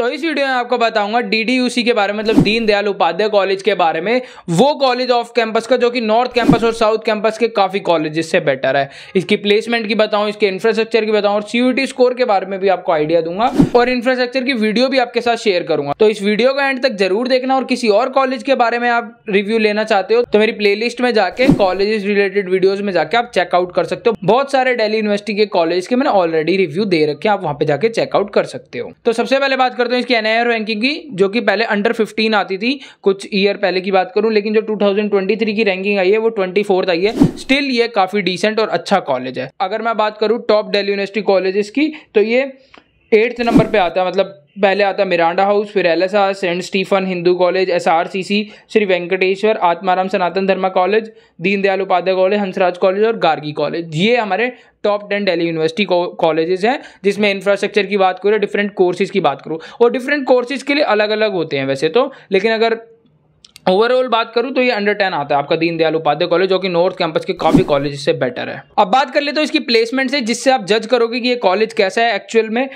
तो इस वीडियो में आपको बताऊँगा डीडीयूसी के बारे में मतलब दीन दयाल उपाध्याय कॉलेज के बारे में। वो कॉलेज ऑफ़ कैंपस का, जो कि नॉर्थ कैंपस और साउथ कैंपस के काफ़ी कॉलेजेस से बेटर है। इसकी प्लेसमेंट की बताऊँ, इसके इंफ्रास्ट्रक्चर की बताऊँ और सीयूटी स्कोर के बारे में भी आपको आइडिया दूँगा और इंफ्रास्ट्रक्चर की वीडियो भी आपके साथ शेयर करूँगा। तो इस वीडियो को एंड तक ज़रूर देखना और किसी और कॉलेज के बारे में आप रिव्यू लेना चाहते हो तो मेरी प्ले में जाके कॉलेजेस रिलेटेड वीडियोज़ में जाके आप चेकआउट कर सकते हो। बहुत सारे डेली यूनिवर्सिटी के कॉलेज के मैंने ऑलरेडी रिव्यू दे रखे आप वहाँ पे जाके चेकआउट कर सकते हो। तो सबसे पहले बात करते हैं इसकी एन रैंकिंग की, जो कि पहले अंडर 15 आती थी, कुछ ईयर पहले की बात करूँ, लेकिन जो 2023 की रैंकिंग आई है, वो ट्वेंटी आई है। स्टिल ये काफ़ी डिसेंट और अच्छा कॉलेज है। अगर मैं बात करूँ टॉप डेली यूनिवर्सिटी कॉलेज की तो ये एट्थ नंबर पे आता है मतलब पहले आता मिरांडा हाउस, फिर L S R Saint Stephen Hindu college S R C C Shri Venkateswara, Atmaram Sanatan Dharma college, Deendayal Upadhyaya college, Hansraj college और गार्गी कॉलेज। ये हमारे top ten Delhi university colleges हैं, जिसमें इंफ्रास्ट्रक्चर की बात करूँ different courses की बात करूँ। और डिफरेंट कोर्सेज के लिए अलग अलग होते हैं वैसे तो लेकिन अगर ओवरऑल बात करूँ तो ये अंडर टेन आता है। आपका दीनदयाल उपाध्याय कॉलेज जो कि नॉर्थ कैंपस के काफ़ी कॉलेज से बेटर है। अब बात कर ले तो इसकी प्लेसमेंट से, जिससे आप जज करोगे कि ये कॉलेज कैसा है एक्चुअल में।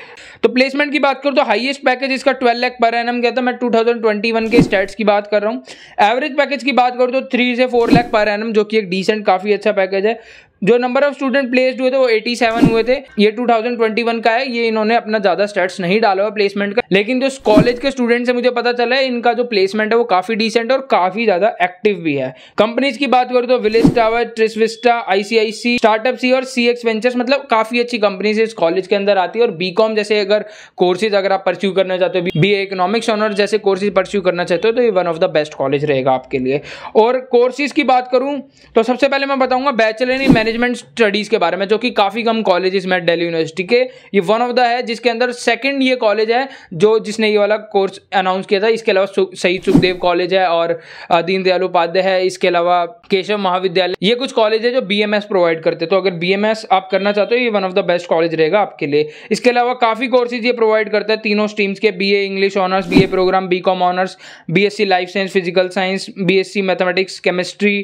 तो प्लेसमेंट की बात करूँ तो हाईएस्ट पैकेज इसका ट्वेल्व लाख पर एनम कहता मैं टू के स्टेट्स की बात कर रहा हूँ। एवरेज पैकेज की बात करूँ तो थ्री से फोर लैख पर एनम जो कि एक डिसेंट काफ़ी अच्छा पैकेज है। जो नंबर ऑफ़ स्टूडेंट प्लेस्ड हुए थे वो 87 हुए थे। ये 2021 का है, ये इन्होंने अपना ज़्यादा स्टेट्स नहीं डाला हुआ प्लेसमेंट का। लेकिन जो कॉलेज के स्टूडेंट से मुझे पता चला है, इनका जो प्लेसमेंट है वो काफ़ी डिसेंट और काफ़ी ज़्यादा एक्टिव भी है। कंपनीज़ की बात करूँ तो विलेज टावर ट्रिसविस्टा आईसीआईसी स्टार्टअप सी और सी एक्स वेंचर्स मतलब काफ़ी अच्छी कंपनीज़ इस कॉलेज के अंदर आती है। और बीकॉम जैसे अगर कोर्सेज अगर आप परस्यू करना चाहते हो बी इकोनॉमिक्स ऑनर जैसे कोर्सेज परस्यू करना चाहते हो तो ये one of the best college रहेगा आपके लिए। और कोर्सेज की बात करूँ तो सबसे पहले मैं बताऊँगा बैचलर इन मैनेजमेंट स्टडीज़ के बारे में, जो कि काफ़ी कम कॉलेज में दिल्ली यूनिवर्सिटी के, ये वन ऑफ़ द है, जिसके अंदर सेकंड ये कॉलेज है, जो जिसने ये वाला कोर्स अनाउंस किया था। इसके अलावा शहीद सुखदेव कॉलेज है और दीनदयाल उपाध्याय है। इसके अलावा केशव महाविद्यालय, ये कुछ कॉलेज है जो बीएमएस प्रोवाइड करते। हैं तो अगर बीएमएस आप करना चाहते हो, ये one of the best college रहेगा आपके लिए। इसके अलावा काफ़ी कोर्सेज ये प्रोवाइड करता है, तीनों स्ट्रीम्स के BA English honours B programme B honours BSc life science physical science BSc mathematics chemistry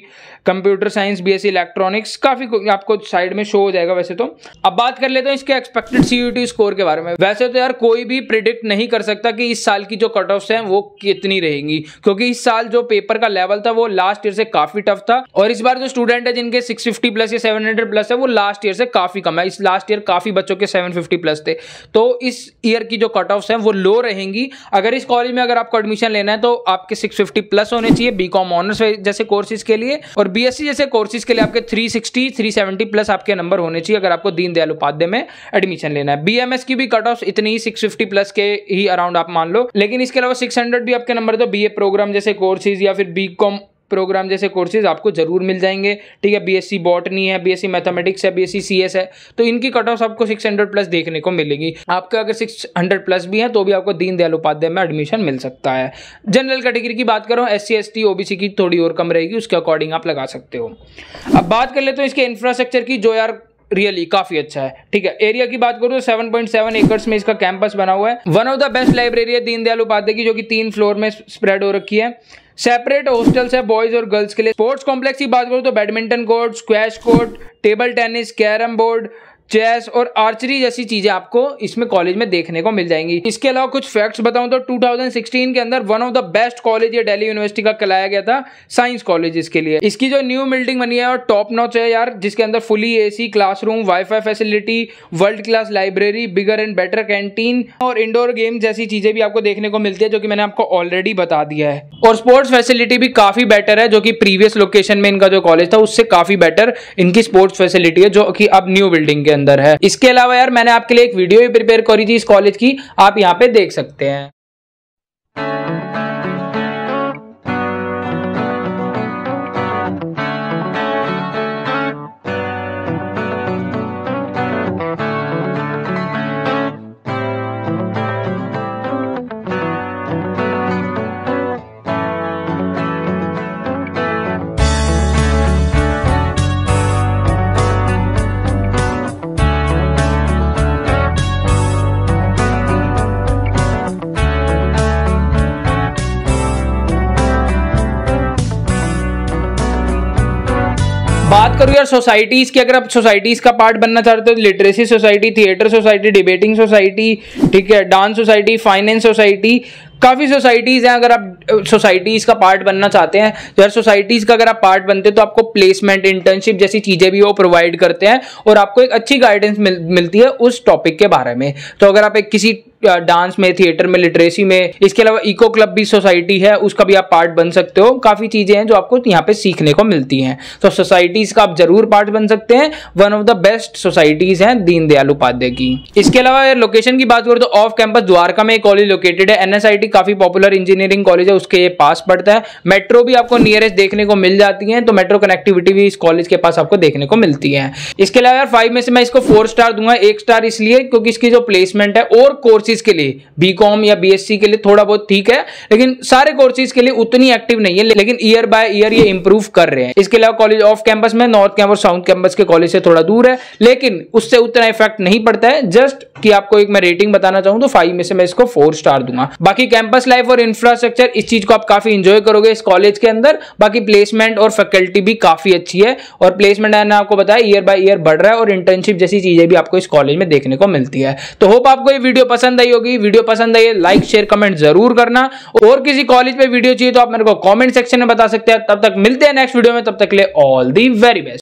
computer science BSc electronics काफ़ी आपको साइड में शो हो जाएगा वैसे तो। अब बात कर लेते हैं इसके एक्सपेक्टेड सीयूटी स्कोर के बारे में। वैसे तो यार कोई भी प्रिडिक्ट नहीं कर सकता कि इस साल की जो कट ऑफ़ है वो कितनी रहेंगी। क्योंकि इस साल जो पेपर का लेवल था वो लास्ट ईयर से काफ़ी टफ था और इस बार जो स्टूडेंट है जिनके 650 प्लस या 700 प्लस है वो लास्ट ईयर से काफ़ी कम है। इस लास्ट ईयर काफ़ी बच्चों के 750 प्लस थे। तो इस ईयर की जो कट ऑफ़ है वो लो रहेंगी। अगर इस कॉलेज में अगर आपको एडमिशन लेना है तो आपके 650 प्लस होने चाहिए। बीकॉम ऑनर्स जैसे कोर्सेज के लिए और बीएससी जैसे कोर्सेज के लिए आपके 360 370 प्लस आपके नंबर होने चाहिए, अगर आपको दीनदयाल उपाध्याय में एडमिशन लेना है। बीएमएस की भी कट ऑफ़ इतनी ही सिक्स प्लस के ही अराउंड आप मान लो, लेकिन इसके अलावा सिक्स भी आपके नंबर तो बीए प्रोग्राम जैसे कोर्सेज या फिर बी प्रोग्राम जैसे कोर्सेज आपको ज़रूर मिल जाएँगे। ठीक है बीएससी बॉटनी है बीएससी मैथमेटिक्स है बीएससी सीएस है तो इनकी कट ऑफ़ आपको 600 प्लस देखने को मिलेगी। आपके अगर 600 प्लस भी है तो भी आपको दीनदयाल उपाध्याय में एडमिशन मिल सकता है। जनरल कैटेगरी की बात करो S C S T OBC की थोड़ी और कम रहेगी, उसके अकॉर्डिंग आप लगा सकते हो। अब बात कर ले तो इसके इंफ्रास्ट्रक्चर की, जो यार रियली काफ़ी अच्छा है। ठीक है एरिया की बात करूँ तो सेवन पॉइंट सेवन एकर्स में इसका कैंपस बना हुआ है। One of the best library है दीनदयाल उपाध्याय की, जो कि तीन फ्लोर में स्प्रेड हो रखी है। सेपरेट हॉस्टल्स है बॉयज़ और गर्ल्स के लिए। स्पोर्ट्स कॉम्प्लेक्स की बात करूँ तो badminton court squash court table tennis carrom board chess और आर्चरी जैसी चीज़ें आपको इसमें कॉलेज में देखने को मिल जाएँगी। इसके अलावा कुछ फैक्ट्स बताऊँ तो 2016 के अंदर one of the best college ये दिल्ली यूनिवर्सिटी का कहलाया गया था साइंस कॉलेज इसके लिए। इसकी जो न्यू बिल्डिंग बनी है, और टॉप नॉच है यार, जिसके अंदर fully AC classroom WiFi facility world class library bigger and better canteen और इंडोर गेम जैसी चीज़ें भी आपको देखने को मिलती है, जो कि मैंने आपको ऑलरेडी बता दिया है। और स्पोर्ट्स फैसिलिटी भी काफ़ी बेटर है, जो कि प्रीवियस लोकेशन में इनका जो कॉलेज था, उससे काफ़ी बेटर इनकी स्पोर्ट्स फैसिलिटी है, जो कि अब न्यू बिल्डिंग के अंदर है। इसके अलावा यार, मैंने आपके लिए एक वीडियो भी प्रिपेयर करी थी इस कॉलेज की। आप यहाँ पे देख सकते हैं। बात करूँ यार सोसाइटीज की अगर आप सोसाइटीज का पार्ट बनना चाहते हो तो literacy society theatre society debating society ठीक है डांस सोसाइटी फाइनेंस सोसाइटी काफ़ी सोसाइटीज़ हैं अगर आप सोसाइटीज़ का पार्ट बनना चाहते हैं। तो यार सोसाइटीज़ का अगर आप पार्ट बनते हैं तो आपको प्लेसमेंट इंटर्नशिप जैसी चीज़ें भी वो प्रोवाइड करते हैं और आपको एक अच्छी गाइडेंस मिल, मिलती है उस टॉपिक के बारे में। तो अगर आप एक किसी डांस में थिएटर में लिटरेसी में। इसके अलावा इको क्लब भी सोसाइटी है, उसका भी आप पार्ट बन सकते हो। काफ़ी चीज़ें हैं जो आपको यहाँ पे सीखने को मिलती हैं। तो सोसाइटीज़ का आप ज़रूर पार्ट बन सकते हैं। One of the best societies हैं दीनदयाल उपाध्याय की। इसके अलावा लोकेशन की बात करूँ तो ऑफ़ कैंपस द्वारका में एक कॉलेज लोकेटेड है। एनएसआईटी काफ़ी पॉपुलर इंजीनियरिंग कॉलेज है, उसके पास पड़ता है। मेट्रो भी आपको नियरेस्ट देखने को मिल जाती है तो मेट्रो कनेक्टिविटी भी इस कॉलेज के पास आपको देखने को मिलती है। इसके अलावा यार फाइव में से मैं इसको फोर स्टार दूँगा, एक स्टार इसलिए क्योंकि इसकी जो प्लेसमेंट है और कोर्सेज के लिए बीकॉम या बीएससी के लिए थोड़ा बहुत ठीक है, लेकिन सारे कोर्सेज के लिए उतनी एक्टिव नहीं है, लेकिन ईयर बाय ईयर ये इंप्रूव कर रहे हैं। इसके अलावा कॉलेज ऑफ़ कैंपस में नॉर्थ कैंपस साउथ कैंपस के कॉलेज से थोड़ा दूर है, लेकिन उससे उतना इफ़ेक्ट नहीं पड़ता है। जस्ट कि आपको एक मैं रेटिंग बताना चाहूँ तो फाइव में से मैं इसको फोर स्टार दूँगा। बाकी कैंपस लाइफ और इंफ्रास्ट्रक्चर इस चीज़ को आप काफ़ी इंजॉय करोगे इस कॉलेज के अंदर। बाकी प्लेसमेंट और फैकल्टी भी काफ़ी अच्छी है, और प्लेसमेंट मैंने आपको बताया ईयर बाय ईयर बढ़ रहा है, और इंटर्नशिप जैसी चीज़ें भी आपको इस कॉलेज में देखने को मिलती है। तो होप आपको ये वीडियो पसंद आई होगी, वीडियो पसंद आई लाइक शेयर कमेंट ज़रूर करना। और किसी कॉलेज में वीडियो चाहिए तो आप मेरे को कॉमेंट सेक्शन में बता सकते हैं। तब तक मिलते हैं नेक्स्ट वीडियो में, तब तक ले ऑल दी वेरी बेस्ट